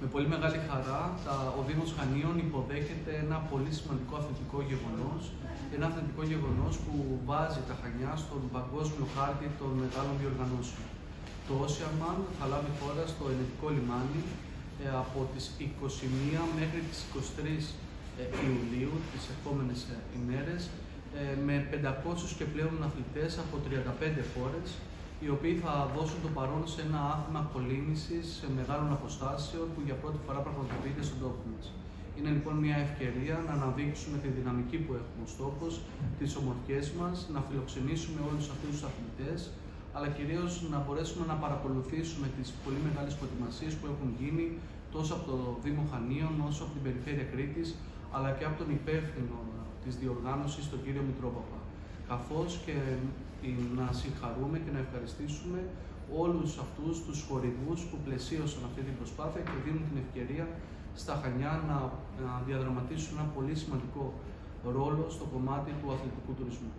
Με πολύ μεγάλη χαρά τα, ο Δήμος Χανίων υποδέχεται ένα πολύ σημαντικό αθλητικό γεγονός, ένα αθλητικό γεγονός που βάζει τα Χανιά στον παγκόσμιο χάρτη των μεγάλων διοργανώσεων. Το Oceanman θα λάβει χώρα στο Ενετικό λιμάνι ε, από τις 21 μέχρι τις 23 ε, Ιουλίου, τις επόμενες ε, ημέρες, με 500 και πλέον αθλητές από 35 χώρες, οι οποίοι θα δώσουν το παρόν σε ένα άθλημα κολύμησης μεγάλων αποστάσεων που για πρώτη φορά πραγματοποιείται στον τόπο μας. Είναι λοιπόν μια ευκαιρία να αναδείξουμε τη δυναμική που έχουμε ως τόπος, τις ομορφιές μας, να φιλοξενήσουμε όλους αυτούς τους αθλητές, αλλά κυρίως να μπορέσουμε να παρακολουθήσουμε τις πολύ μεγάλες προετοιμασίες που έχουν γίνει τόσο από το Δήμο Χανίων όσο από την Περιφέρεια Κρήτης, αλλά και από τον υπεύθυνο της διοργάνωσης, τον κύριο Μητρόπαπα. Καθώς και να συγχαρούμε και να ευχαριστήσουμε όλους αυτούς τους χορηγούς που πλαισίωσαν αυτή την προσπάθεια και δίνουν την ευκαιρία στα Χανιά να, να διαδραματίσουν ένα πολύ σημαντικό ρόλο στο κομμάτι του αθλητικού τουρισμού.